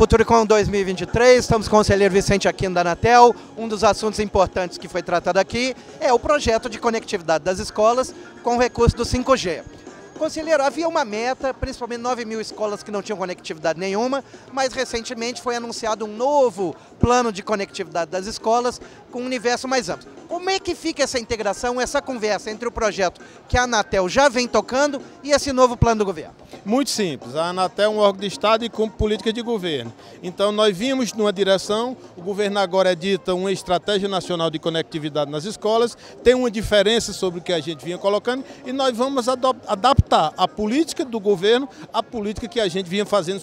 Futuricom 2023, estamos com o conselheiro Vicente Aquino da Anatel. Um dos assuntos importantes que foi tratado aqui é o projeto de conectividade das escolas com recurso do 5G. Conselheiro, havia uma meta, principalmente 9 mil escolas que não tinham conectividade nenhuma, mas recentemente foi anunciado um novo plano de conectividade das escolas com um universo mais amplo. Como é que fica essa integração, essa conversa entre o projeto que a Anatel já vem tocando e esse novo plano do governo? Muito simples. A Anatel é um órgão de Estado e cumpre política de governo. Então nós vimos numa direção, o governo agora edita uma estratégia nacional de conectividade nas escolas, tem uma diferença sobre o que a gente vinha colocando e nós vamos adaptar a política do governo à política que a gente vinha fazendo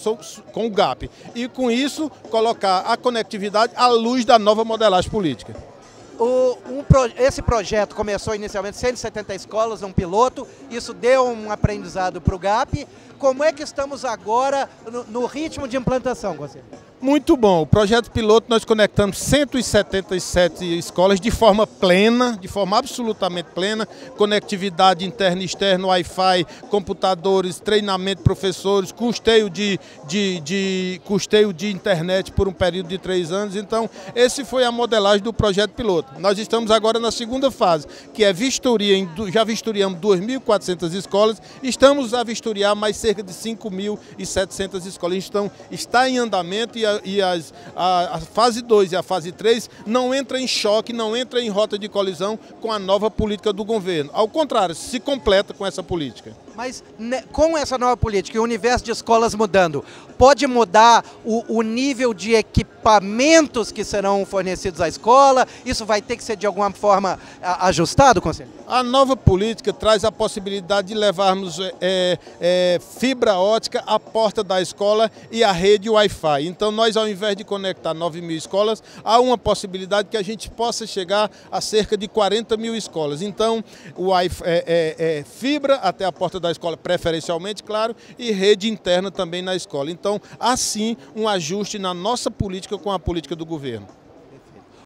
com o GAP. E com isso colocar a conectividade à luz da nova modelagem política. O, um, esse projeto começou inicialmente 170 escolas, um piloto, isso deu um aprendizado para o GAP. Como é que estamos agora no, no ritmo de implantação, conselheiro? Muito bom. O projeto piloto nós conectamos 177 escolas de forma plena, de forma absolutamente plena, conectividade interna e externa, Wi-Fi, computadores, treinamento professores, custeio de, de, de, custeio de internet por um período de três anos. Então, esse foi a modelagem do projeto piloto. Nós estamos agora na segunda fase, que é vistoria, já vistoriamos 2.400 escolas, estamos a vistoriar mais cerca de 5.700 escolas. Então, está em andamento e a, e as, a, a fase 2 e a fase 3 não entra em choque, não entra em rota de colisão com a nova política do governo. Ao contrário, se completa com essa política. Mas né, com essa nova política e o universo de escolas mudando, pode mudar o, o, nível de equipamentos que serão fornecidos à escola? Isso vai ter que ser de alguma forma ajustado, conselheiro? A nova política traz a possibilidade de levarmos é, é, fibra ótica à porta da escola e a rede Wi-Fi. Então, nós, ao invés de conectar 9 mil escolas, há uma possibilidade que a gente possa chegar a cerca de 40 mil escolas. Então, o é, é, é, fibra até a porta da escola, preferencialmente, claro, e rede interna também na escola. Então, há sim um ajuste na nossa política com a política do governo.